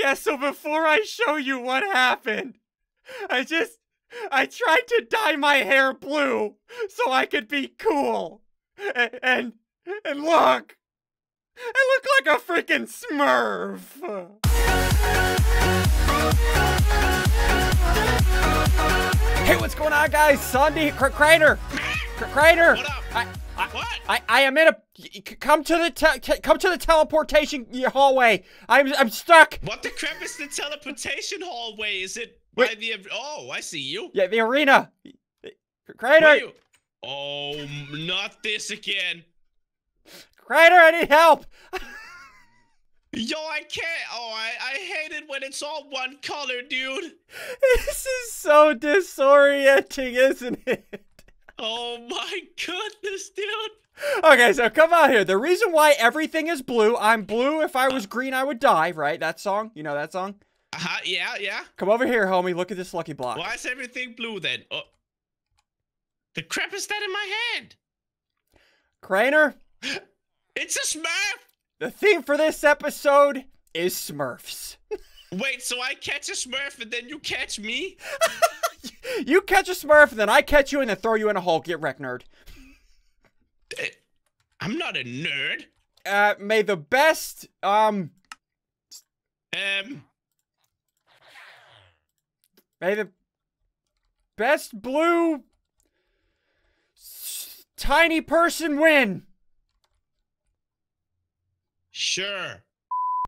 Yeah, so before I show you what happened, I just. I tried to dye my hair blue so I could be cool. And. And, and look! I look like a freaking smurf! Hey, what's going on, guys? SSundee, Cr- Crainer, Cr- Crainer. What up? I, I, What? I, I am in a. Come to the come to the teleportation hallway. I'm I'm stuck. What the crap is the teleportation hallway? Is it Wait. by the? Oh, I see you. Yeah, the arena. Crainer, Oh, not this again. Crainer, I need help. Yo, I can't. Oh, I I hate it when it's all one color, dude. This is so disorienting, isn't it? Oh my goodness, dude. Okay, so come out here. The reason why everything is blue, I'm blue. If I was green, I would die, right? That song? You know that song? Uh huh. Yeah, yeah. Come over here, homie. Look at this lucky block. Why is everything blue then? Oh, the crap is that in my hand? Crainer, It's a Smurf. the theme for this episode is Smurfs. Wait, so I catch a Smurf and then you catch me? You catch a Smurf, then I catch you and then throw you in a hole. Get wrecked, nerd. Eh, I'm not a nerd. Uh, may the best, um, Um, may the best blue tiny person win. sure.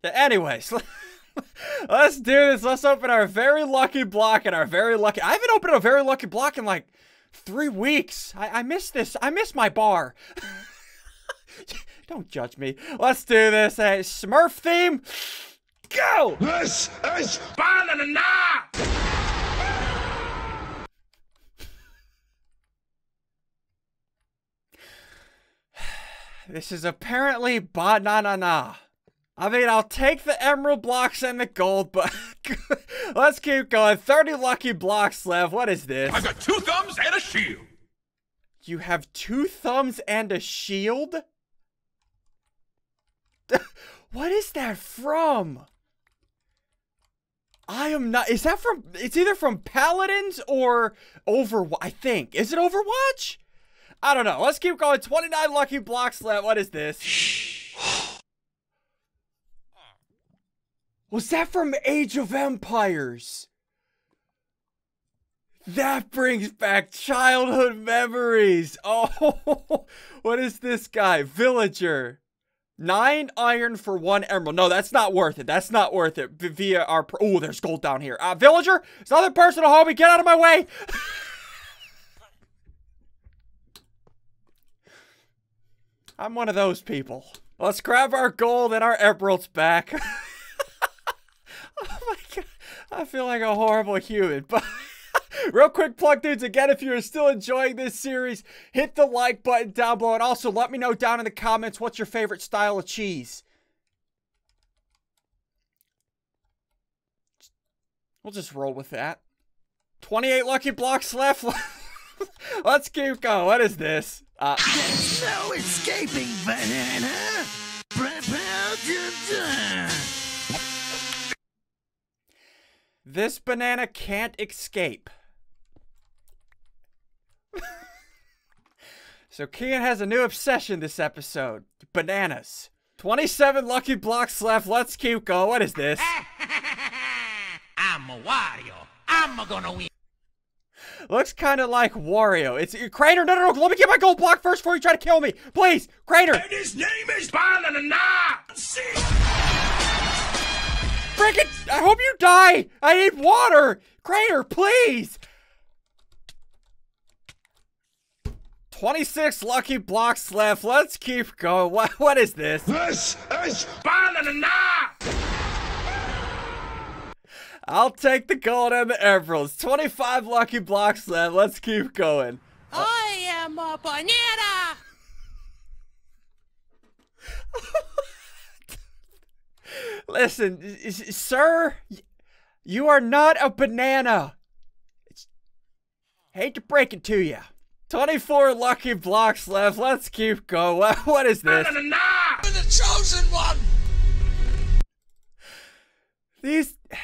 Anyways, let's do this. Let's open our very lucky block and our very lucky. I haven't opened a very lucky block in like three weeks. I, I miss this. I miss my bar. Don't judge me. Let's do this. Hey, Smurf theme. Go! This is Banana! This is apparently banana. I mean, I'll take the emerald blocks and the gold, but let's keep going. 30 lucky blocks left. What is this? I've got two thumbs and a shield. You have two thumbs and a shield? what is that from? I am not. Is that from. It's either from Paladins or Overwatch. I think. Is it Overwatch? I don't know. Let's keep going. 29 lucky blocks left. What is this? Was that from Age of Empires? That brings back childhood memories. Oh, what is this guy? Villager. Nine iron for one emerald. No, that's not worth it. That's not worth it. V- via our. Oh, there's gold down here. Uh, villager, it's another personal homie. Get out of my way. I'm one of those people. Let's grab our gold and our emeralds back. oh my god. I feel like a horrible human, but. Real quick plug, dudes. Again, if you're still enjoying this series, hit the like button down below. And also, let me know down in the comments what's your favorite style of cheese. We'll just roll with that. 28 lucky blocks left. Let's keep going. What is this? Uh, There's no escaping banana. Prepare to die. This banana can't escape. so Kehaan has a new obsession this episode. Bananas. 27 lucky blocks left. Let's keep going. What is this? I'm a Wario. I'm gonna win. Looks kind of like Wario. It's Crainer. No, no, no. Let me get my gold block first before you try to kill me. Please, Crainer. And his name is Banana! I hope you die. I need water. Crainer, please. 26 lucky blocks left. Let's keep going. What, what is this? This is Banana! I'll take the gold and the emeralds. 25 lucky blocks left. Let's keep going. I am a banana. Listen, sir, you are not a banana. It's, hate to break it to you. 24 lucky blocks left. Let's keep going. What, what is this? Banana! The chosen one. These.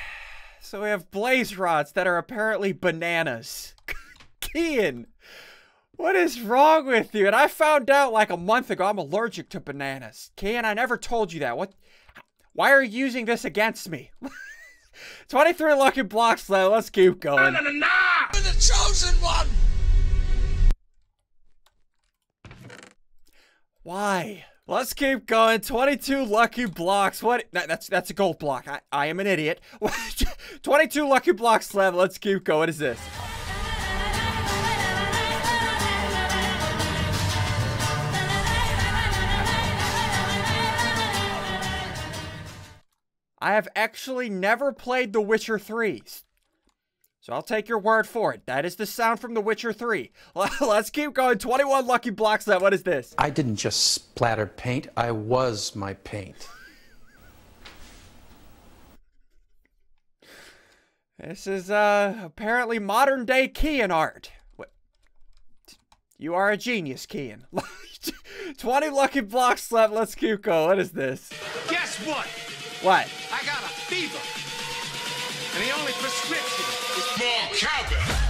So we have blaze rods that are apparently bananas. Kehaan, what is wrong with you? And I found out like a month ago I'm allergic to bananas. Kehaan, I never told you that. What? Why are you using this against me? 23 lucky blocks left. Let's keep going. Na-na-na! The chosen one! Why? Let's keep going. 22 lucky blocks. What? that- that's that's a gold block. I, I am an idiot. 22 lucky blocks left. Let's keep going. What is this? I have actually never played The Witcher 3. So I'll take your word for it. That is the sound from The Witcher 3. Let's keep going. 21 lucky blocks left. What is this? I didn't just splatter paint, I was my paint. This is uh apparently modern day Kehaan art. What? You are a genius, Kehaan. 20 lucky blocks left. Let's keep going. What is this? Guess what? What? I got a fever. And the only prescription is More cowbell.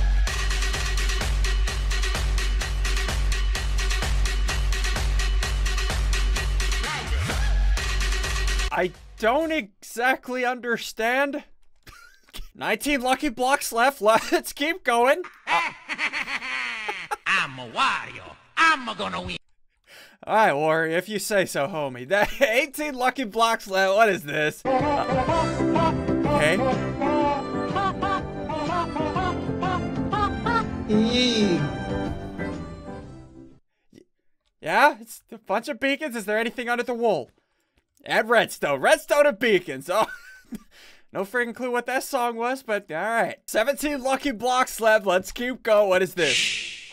I don't exactly understand. 19 lucky blocks left. Let's keep going. I'm a Wario. I'm gonna win. All right, Warrior, if you say so, homie. That 18 lucky blocks left. What is this? Uh, okay. Yeah, it's a bunch of beacons. Is there anything under the wool? And redstone. Redstone and beacons. Oh, no freaking clue what that song was, but all right. 17 lucky blocks left. Let's keep going. What is this?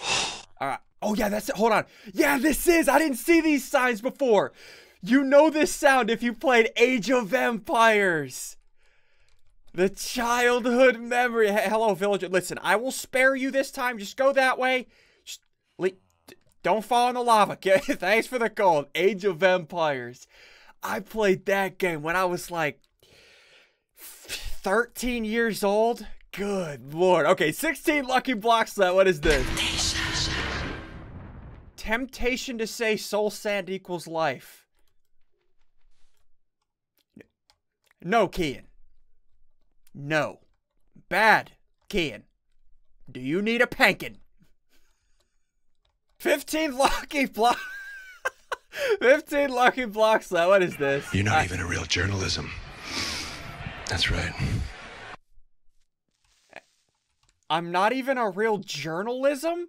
All right. Oh, yeah, that's it. Hold on. Yeah, this is. I didn't see these signs before. You know this sound if you played Age of Empires. The childhood memory. Hello, villager. Listen, I will spare you this time. Just go that way. Just don't fall in the lava. Okay? Thanks for the gold. Age of Empires. I played that game when I was like 13 years old. Good lord. Okay, 16 lucky blocks left. What is this? Temptation to say soul sand equals life. No, Kehaan. No. Bad, Kehaan. Do you need a pankin? 15 lucky blocks. 15 lucky blocks. What is this? You're not I- even a real journalism. That's right. I'm not even a real journalism?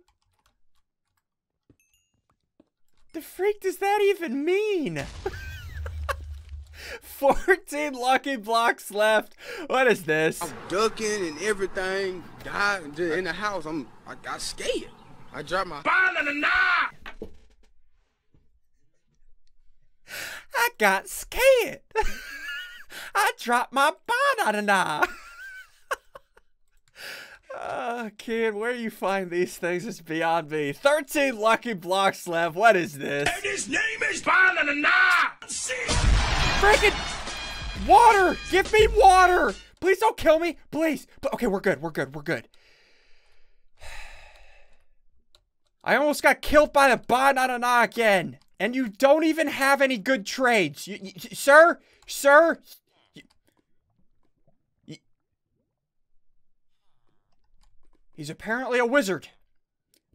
What the freak does that even mean? 14 lucky blocks left. What is this? I'm ducking and everything. Died in the house. I'm I got scared. I dropped my Banana! I got scared. I dropped my banana. Uh, kid, where you find these things is beyond me. 13 lucky blocks left. What is this? And his name is Banana! Freaking water! Give me water! Please don't kill me. Please. But okay, we're good. We're good. We're good. I almost got killed by the banana again. And you don't even have any good trades. You, you- sir? Sir? You- you- He's apparently a wizard.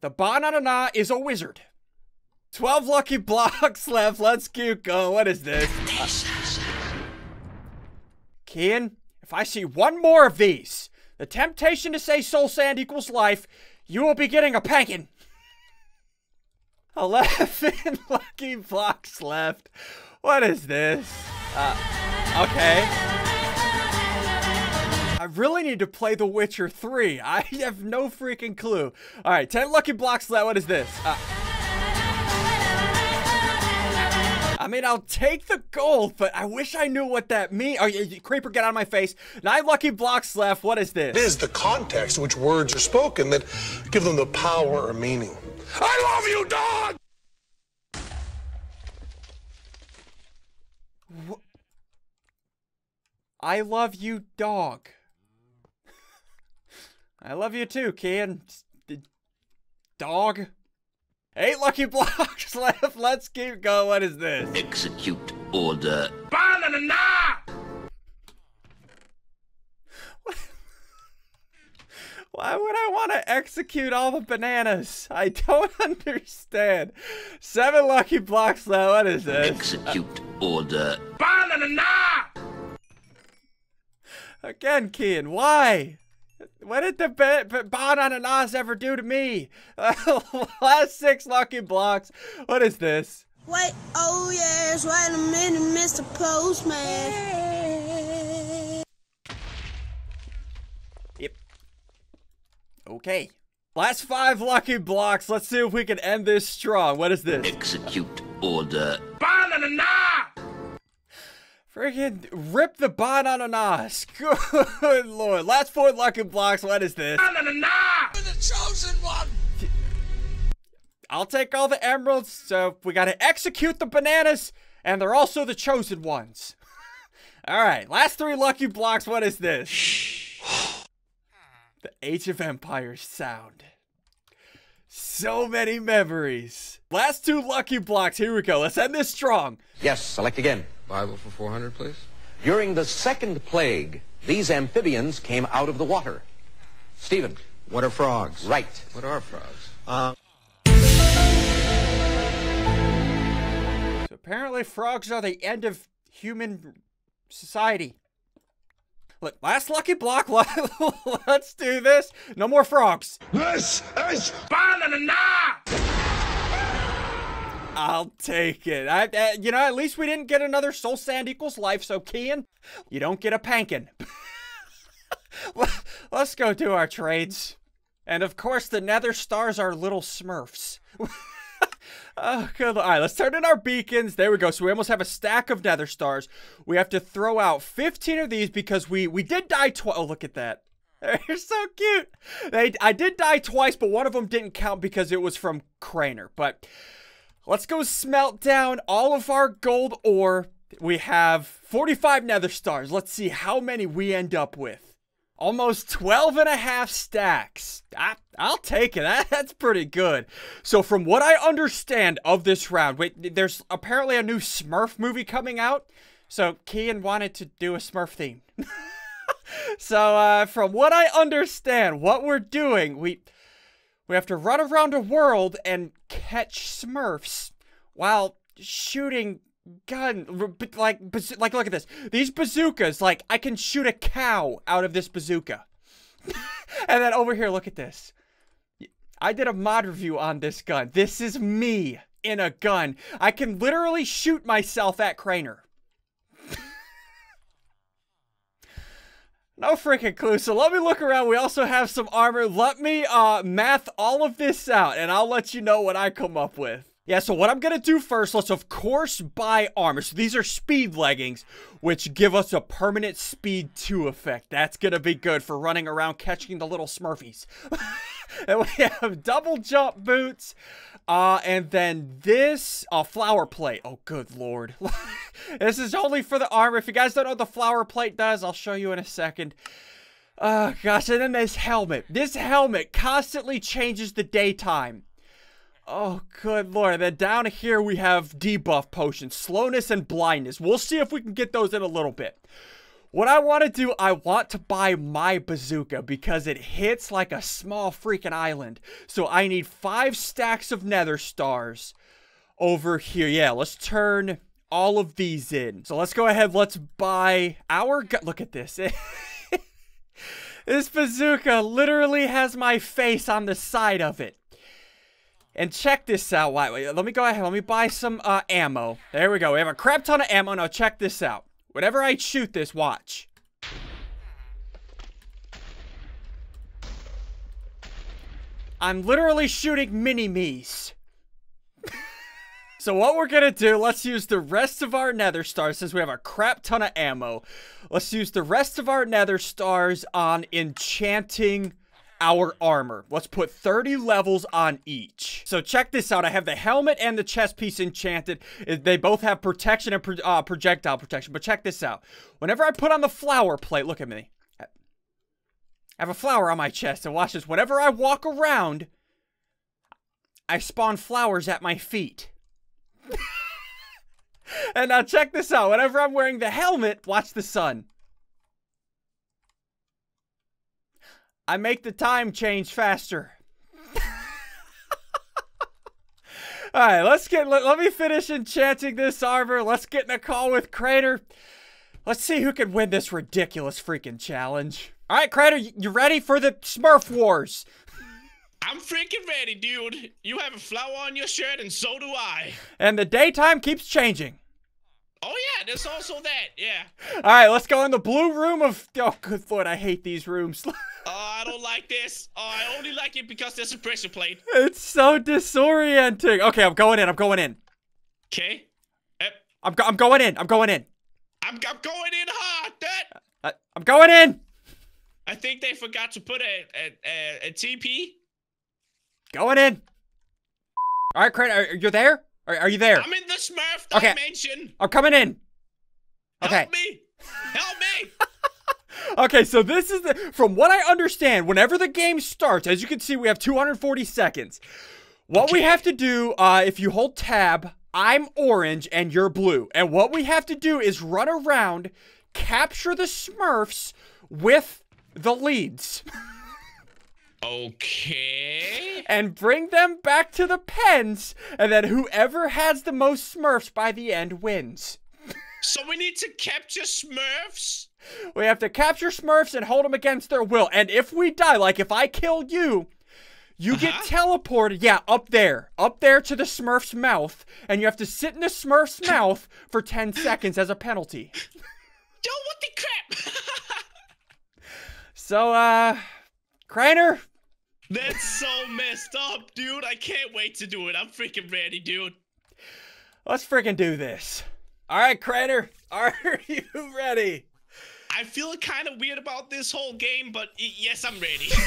The banana is a wizard. 12 lucky blocks left. Let's keep going. What is this? Kehaan, if I see one more of these, the temptation to say soul sand equals life, you will be getting a pankin. 11 lucky blocks left. What is this? Uh, okay. I really need to play The Witcher 3. I have no freaking clue. All right, 10 lucky blocks left. What is this? Uh, I mean, I'll take the gold, but I wish I knew what that means. Oh, yeah, Creeper, get out of my face. Nine lucky blocks left. What is this? It is the context in which words are spoken that give them the power or meaning. I love you, dog! I love you, dog. I love you too, Ken. Dog. Eight lucky blocks left. Let's keep going. What is this? Execute order. Banana! Why would I want to execute all the bananas? I don't understand. Seven lucky blocks left. What is this? Execute order. Banana! Again, Kehaan, why? What did the ba- ba- Banananas ever do to me? Last six lucky blocks. What is this? Wait, oh yes, wait a minute, Mr. Postman. Yep. Okay. Last five lucky blocks. Let's see if we can end this strong. What is this? Execute order. Banana! Freaking rip the bananas. Good lord. Last four lucky blocks. What is this? Banana! The chosen one! I'll take all the emeralds. So we got to execute the bananas, and they're also the chosen ones. all right, last three lucky blocks. What is this? the Age of Empires sound. So many memories. Last two lucky blocks. Here we go. Let's end this strong. Yes, select again. Bible for 400, please. During the second plague, these amphibians came out of the water. Stephen. What are frogs? Right. What are frogs? So apparently, frogs are the end of human society. Look, last lucky block. Let's do this. No more frogs. This is banana! I'll take it. I, uh, you know, at least we didn't get another soul sand equals life. So, Kehaan, you don't get a pankin. Let's go do our trades. And of course, the nether stars are little smurfs. oh, good. All right, let's turn in our beacons. There we go. So we almost have a stack of nether stars. We have to throw out 15 of these because we we did die twice. Oh, look at that. They're so cute. They I did die twice, but one of them didn't count because it was from Crainer. But let's go smelt down all of our gold ore. We have 45 nether stars. Let's see how many we end up with. Almost 12 and a half stacks. I, I'll take it. That, that's pretty good. So from what I understand of this round, wait, there's apparently a new Smurf movie coming out. So Kehaan wanted to do a Smurf theme. so uh, from what I understand, what we're doing, we we have to run around a world and catch Smurfs while shooting gun like like look at this. These bazookas like i can shoot a cow out of this bazooka. And then over here look at this. I did a mod review on this gun. This is me in a gun. I can literally shoot myself at crainer no freaking clue. So let me look around. We also have some armor. Let me uh math all of this out and i'll let you know what i come up with yeah, so what I'm going to do first, let's of course buy armor. So these are speed leggings, which give us a permanent speed 2 effect. That's going to be good for running around catching the little smurfies. and we have double jump boots. Uh, and then this, uh, flower plate. Oh, good lord. this is only for the armor. If you guys don't know what the flower plate does, I'll show you in a second. Oh, gosh. And then this helmet. This helmet constantly changes the daytime. Oh, good lord. Then down here we have debuff potions, slowness and blindness. We'll see if we can get those in a little bit. What I want to do, I want to buy my bazooka because it hits like a small freaking island. So I need five stacks of nether stars over here. Yeah, let's turn all of these in. So let's go ahead. Let's buy our. Look at this. this bazooka literally has my face on the side of it. And check this out. Wait, wait, let me go ahead. Let me buy some uh, ammo. There we go. We have a crap ton of ammo. Now check this out. Whenever I shoot this, watch. I'm literally shooting mini-me's. so what we're to do, let's use the rest of our nether stars since we have a crap ton of ammo. Let's use the rest of our nether stars on enchanting our armor. Let's put 30 levels on each. So check this out. I have the helmet and the chest piece enchanted. They both have protection and pro- uh, projectile protection. But check this out. Whenever I put on the flower plate, look at me. I have a flower on my chest. And watch this. Whenever I walk around, I spawn flowers at my feet. and now check this out. Whenever I'm wearing the helmet, watch the sun. I make the time change faster. All right, let's get let, let me finish enchanting this armor. Let's get in a call with Crainer. Let's see who can win this ridiculous freaking challenge. All right, Crainer, you ready for the Smurf Wars? I'm freaking ready, dude. You have a flower on your shirt, and so do I. And the daytime keeps changing. Oh yeah, there's also that. Yeah. All right, let's go in the blue room of. Oh, good lord, I hate these rooms. Oh, I don't like this. Oh, I only like it because there's a pressure plate. it's so disorienting. Okay, I'm going in. I'm going in. Okay. Yep. I'm, go- I'm going in. I'm going in. I'm, I'm going in hard. That. I- I'm going in. I think they forgot to put a a, a, a TP. Going in. All right, Crainer, are, you're there? Are, are you there? I'm in Smurf Okay. dimension. I'm coming in. Okay. Help me. Help me. Okay, so this is the from what I understand, whenever the game starts, as you can see, we have 240 seconds. What we have to do, uh, if you hold tab, I'm orange and you're blue. And what we have to do is run around, capture the Smurfs with the leads, Okay. and bring them back to the pens, and then whoever has the most Smurfs by the end wins. So we need to capture Smurfs. We have to capture Smurfs and hold them against their will. And if we die, like if I kill you, you get Uh-huh. teleported. Yeah, up there. Up there to the Smurf's mouth. And you have to sit in the Smurf's mouth for 10 seconds as a penalty. Yo, what the crap? So, uh, Crainer, That's so messed up, dude. I can't wait to do it. I'm freaking ready, dude. let's freaking do this. All right, Crainer, are you ready? I feel kind of weird about this whole game, but yes, I'm ready.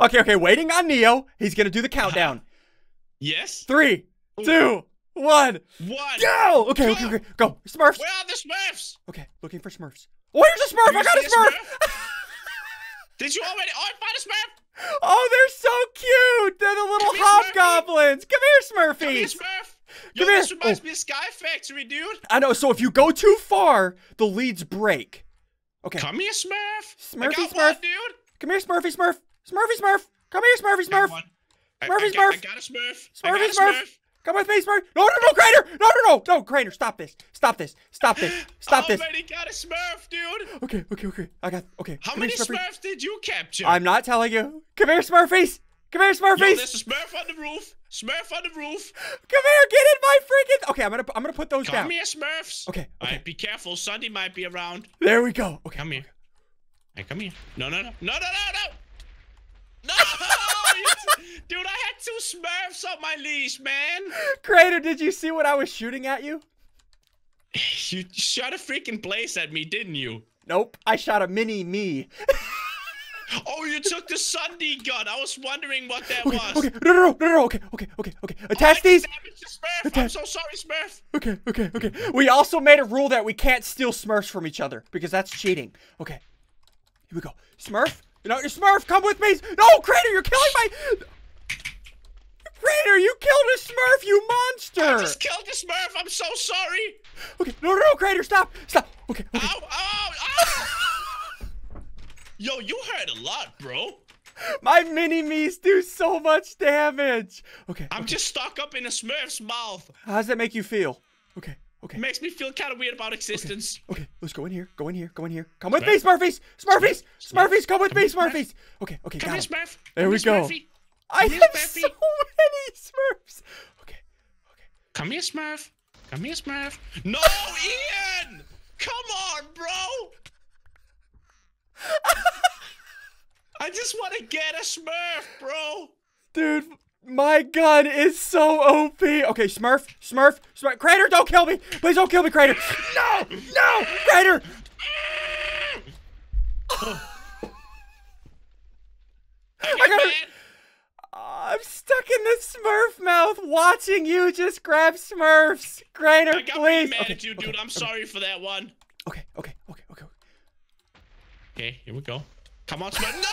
Okay, okay, waiting on Neo. He's gonna do the countdown. yes. Three, two, one, One. go! Okay, okay, okay, go. Smurfs. Where are the Smurfs? Okay, looking for Smurfs. Oh, here's a Smurf! I got a see Smurf! Did you already? Oh, I found a Smurf. Oh, they're so cute! They're the little Come here, Smurfy. Come here, Come here, Smurf. Yo, Come here. reminds Oh. me of Sky Factory, dude. I know, so if you go too far, the leads break. Okay. Come here, Smurf. I Smurfy got Smurf. one, dude. Come here, Smurfy Smurf! Smurfy Smurf! Come here, Smurfy Got Smurf! I- I Smurfy got- I got a Smurf. Smurfy a Smurf! Come with me, Smurf! No, no, no, Crainer! No, no, no! No, Crainer, stop this! Stop this! Stop this! Stop this! Already got a Smurf, dude. Okay, okay, okay. I got, okay. How Come many here, Smurfy. Smurfs did you capture? I'm not telling you. Come here, Smurfies! Come here, Yo, there's a Smurf on the roof. Smurf on the roof. Come here, get in my freaking. Okay, I'm gonna, I'm gonna put those down. Come down. here, Smurfs. Okay, All okay. right, be careful. SSundee might be around. There we go. Okay. Come here. Hey, come here. No, no, no, no, no, no, no. No, dude, I had two Smurfs on my leash, man. Crainer, did you see what I was shooting at you? You shot a freaking blaze at me, didn't you? Nope. I shot a mini me. Oh, you took the SSundee gun. I was wondering what that Okay, was. okay, no, no, no, no, no, okay, okay, okay, okay. Oh, Attach I these. Smurf. I'm so sorry, Smurf. Okay, okay, okay. We also made a rule that we can't steal Smurfs from each other because that's cheating. Okay, here we go. Smurf, no, Smurf, come with me. No, Crainer, you're killing my. Crainer, you killed a Smurf, you monster! I just killed the Smurf. I'm so sorry. Okay, no, no, no, Crainer, stop, stop. Okay, okay. Ow, ow, ow. Yo, you hurt a lot, bro. My mini me's do so much damage. Okay, I'm okay. just stuck up in a Smurf's mouth. How does that make you feel? Okay, okay. Makes me feel kind of weird about existence. Okay, let's go in here. Go in here. Go in here. Come with me, Smurfies. Smurfies. Smurfies, come with me, Smurfies. Okay, okay, Come got here. Smurf. There Come we go. Smurfy. I Come have here, so many Smurfs. Okay, okay. Come here, Smurf. Come here, Smurf. No, Ian! Come on, bro! I just want to get a Smurf, bro. Dude, my gun is so OP. Okay, Smurf, Smurf, Smurf. Crainer, don't kill me. Please don't kill me, Crainer. No, no, Crainer. I gotta... I'm stuck in the Smurf mouth watching you just grab Smurfs. Crainer, I got really please. mad Okay, at you, dude. okay, I'm sorry for that one. okay, okay, okay, okay. Okay, here we go. Come on, Smurf. No!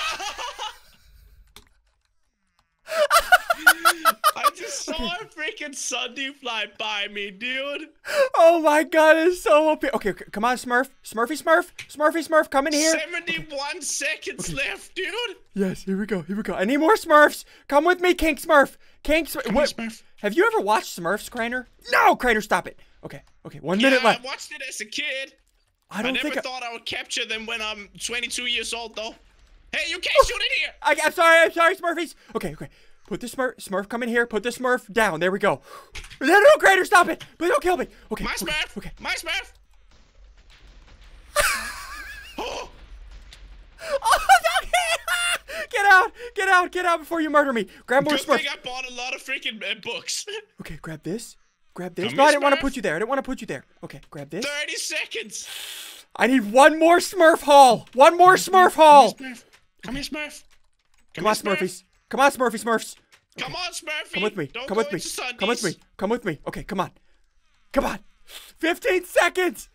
I just saw a freaking SSundee fly by me, dude. Oh my god, it's so OP. Okay, okay, come on, Smurf. Smurfy Smurf. Smurfy Smurf, come in here. 71 seconds left, dude. Yes, here we go. Here we go. I need more Smurfs. Come with me, King Smurf. King Smurf. Come What? here, Smurf. Have you ever watched Smurfs, Crainer? No, Crainer, stop it. Okay, okay. One Yeah, minute left. I watched it as a kid. I I, don't never think. Thought I would capture them when I'm 22 years old, though. Hey, you can't oh, shoot it here. I, I'm sorry. I'm sorry, Smurfies. Okay, okay. Put the Smurf. Smurf, come in here. Put the Smurf down. There we go. No, no, no, Crainer, stop it. Please don't kill me. Okay. My okay, Smurf. Okay. My Smurf. oh, no, get out! Get out! Get out before you murder me! Grab more good Smurf. thing I bought a lot of freaking uh, books. Okay, grab this. Grab this. Come no, I didn't want to put you there. I didn't want to put you there. Okay, grab this. 30 seconds. I need one more Smurf haul. One more Smurf haul. Smurf. Come here, Smurf. Come on, here, Smurf. Smurfies. Come on, Smurfy Smurfs. Come on, Smurfy. Come with me. Don't come with me. Come with me. Come with me. Okay, come on. Come on. 15 seconds.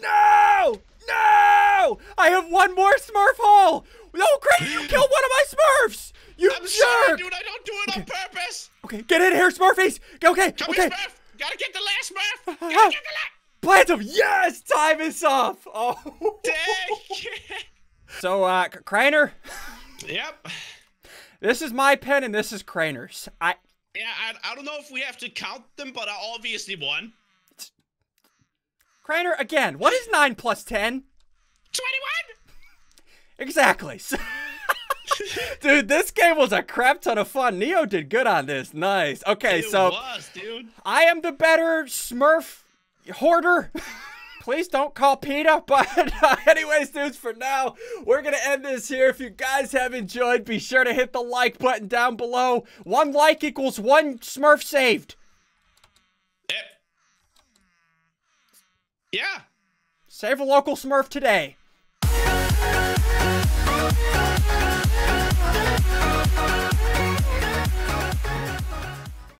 No! No! I have one more Smurf hole. No, Craig, you killed one of my Smurfs. You I'm jerk. sorry, dude. I don't do it on purpose. Okay, get in here, Smurfies. Okay, Come okay. here, Smurf. Gotta get the last Smurf. Gotta get the last. Plant. Yes, time is up. Oh. Dang. So, uh, Crainer, yep. This is my pen and this is Crainer's. I Yeah, I, I don't know if we have to count them, but I obviously won. Crainer again. What is nine plus ten? 21. Exactly. Dude, this game was a crap ton of fun. Neo did good on this. Nice. Okay, It so was, dude. I am the better Smurf hoarder. Please don't call PETA. But uh, anyways, dudes, for now, we're going to end this here. If you guys have enjoyed, be sure to hit the like button down below. One like equals one Smurf saved. Yeah. Save a local Smurf today.